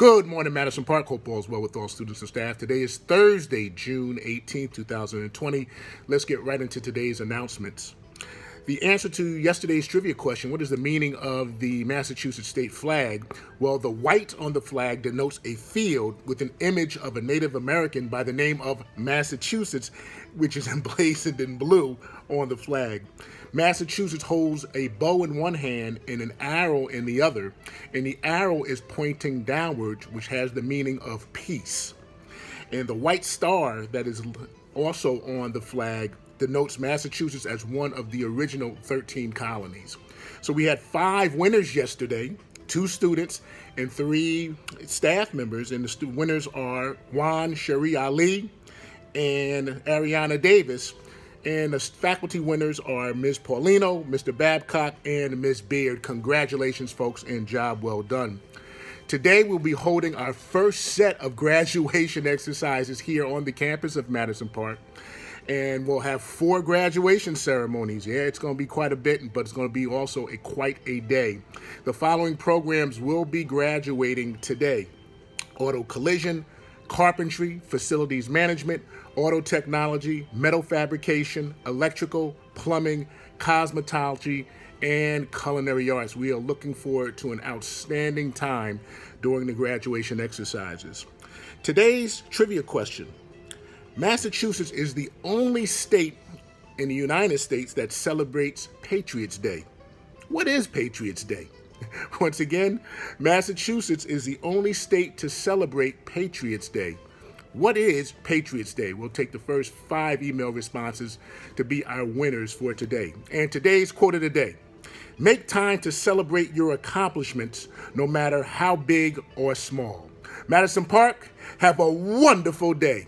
Good morning, Madison Park. Hope all's well with all students and staff. Today is Thursday, June 18, 2020. Let's get right into today's announcements. The answer to yesterday's trivia question, what is the meaning of the Massachusetts state flag? Well, the white on the flag denotes a field with an image of a Native American by the name of Massachusetts, which is emblazoned in blue on the flag. Massachusetts holds a bow in one hand and an arrow in the other, and the arrow is pointing downwards, which has the meaning of peace. And the white star that is also on the flag denotes Massachusetts as one of the original 13 colonies. So we had five winners yesterday, two students and three staff members, and the winners are Juan Sherry Ali and Ariana Davis. And the faculty winners are Ms. Paulino, Mr. Babcock, and Ms. Beard. Congratulations, folks, and job well done. Today, we'll be holding our first set of graduation exercises here on the campus of Madison Park. And we'll have four graduation ceremonies. Yeah, it's going to be quite a bit, but it's going to be also a quite a day. The following programs will be graduating today. Auto collision, carpentry, facilities management, auto technology, metal fabrication, electrical, plumbing, cosmetology, and culinary arts. We are looking forward to an outstanding time during the graduation exercises. Today's trivia question. Massachusetts is the only state in the United States that celebrates Patriots Day. What is Patriots Day? Once again, Massachusetts is the only state to celebrate Patriots Day. What is Patriots Day? We'll take the first five email responses to be our winners for today. And today's quote of the day Make time to celebrate your accomplishments, no matter how big or small. Madison Park, have a wonderful day.